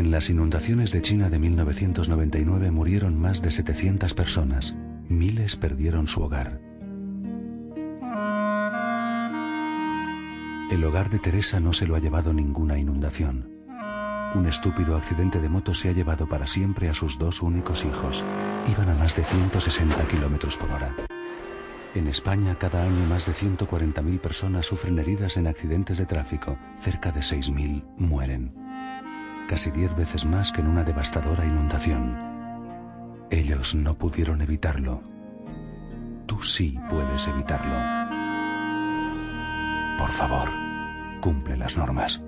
En las inundaciones de China de 1999 murieron más de 700 personas. Miles perdieron su hogar. El hogar de Teresa no se lo ha llevado ninguna inundación. Un estúpido accidente de moto se ha llevado para siempre a sus dos únicos hijos. Iban a más de 160 kilómetros por hora. En España, cada año más de 140.000 personas sufren heridas en accidentes de tráfico. Cerca de 6.000 mueren. Casi 10 veces más que en una devastadora inundación. Ellos no pudieron evitarlo. Tú sí puedes evitarlo. Por favor, cumple las normas.